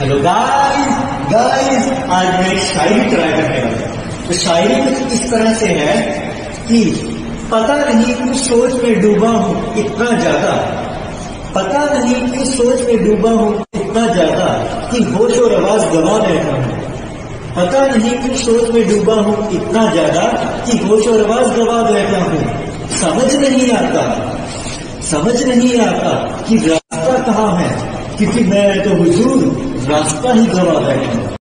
Hello guys guys आज मैं एक शायरी ट्राई करने वाला हूँ। तो शायरी कुछ इस तरह से है कि पता नहीं क्यों सोच में डूबा हूँ इतना ज़्यादा। पता नहीं क्यों सोच में डूबा हूँ इतना ज़्यादा कि होश और आवाज़ गवा बैठा हूँ। पता नहीं क्यों सोच में डूबा हूँ इतना ज़्यादा कि होश और आवाज़ गवा बैठा हूँ। समझ नहीं आता। समझ नहीं आता कि रास्ता कहाँ है। क्योंकि मैं तो हुजूर रास्ता ही गवा है।